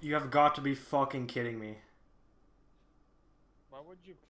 You have got to be fucking kidding me. Why would you